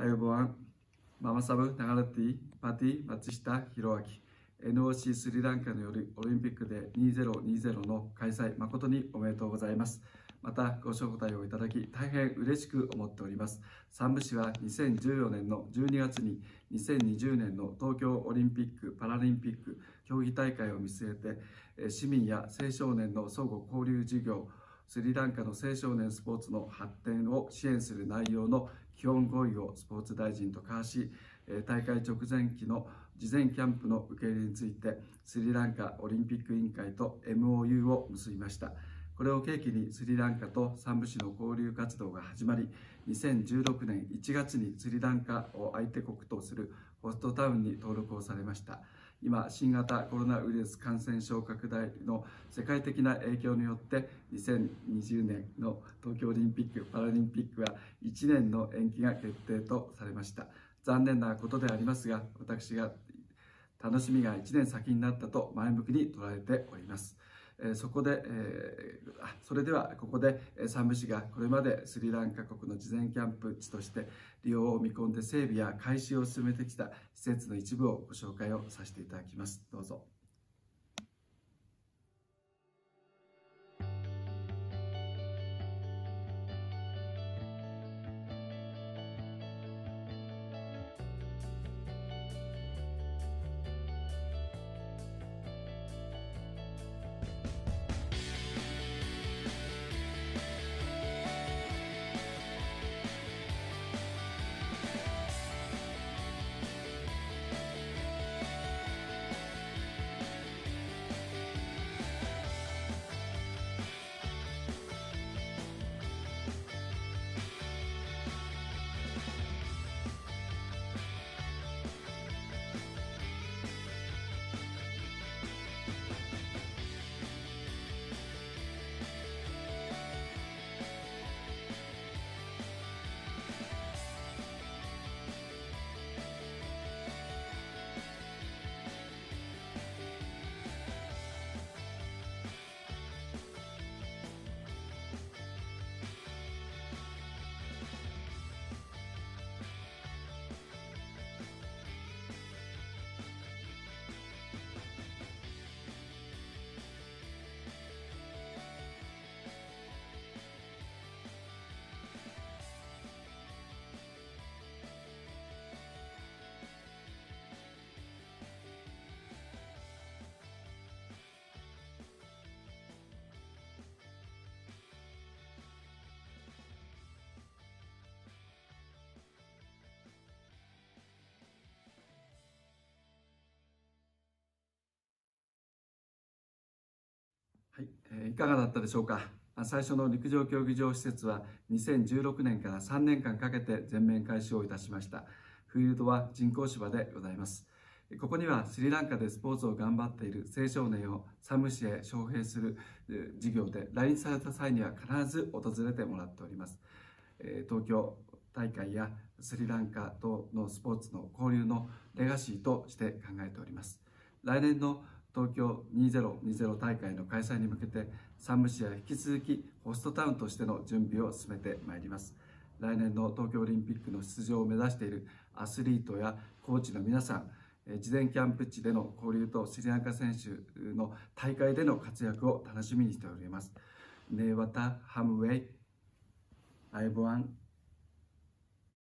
ආයුබෝවන්、මම සම්මු නගරාධිපති、松下浩明、NOC スリランカによるオリンピックデー2020の開催、誠におめでとうございます。また、ご招待をいただき、大変嬉しく思っております。山武市は2014年の12月に2020年の東京オリンピック・パラリンピック競技大会を見据えて、市民や青少年の相互交流事業、スリランカの青少年スポーツの発展を支援する内容の基本合意をスポーツ大臣と交わし、大会直前期の事前キャンプの受け入れについて、スリランカオリンピック委員会と MOU を結びました。これを契機にスリランカと三部市の交流活動が始まり、2016年1月にスリランカを相手国とするホストタウンに登録をされました。今、新型コロナウイルス感染症拡大の世界的な影響によって、2020年の東京オリンピック・パラリンピックは1年の延期が決定とされました。残念なことでありますが、私が楽しみが1年先になったと前向きに捉えております。そこで、えー、それではここで山武市がこれまでスリランカ国の事前キャンプ地として利用を見込んで整備や改修を進めてきた施設の一部をご紹介をさせていただきます。どうぞ。はい、え、いかがだったでしょうか？最初の陸上競技場施設は2016年から3年間かけて全面改修をいたしました。フィールドは人工芝でございます。ここにはスリランカでスポーツを頑張っている青少年をサム市へ招聘する事業で来日された際には必ず訪れてもらっております。東京大会やスリランカとのスポーツの交流のレガシーとして考えております。来年の東京2020大会の開催に向けて山武市は引き続きホストタウンとしての準備を進めてまいります来年の東京オリンピックの出場を目指しているアスリートやコーチの皆さん事前キャンプ地での交流とスリランカ選手の大会での活躍を楽しみにしております。ネーワタハムウェイアイボワン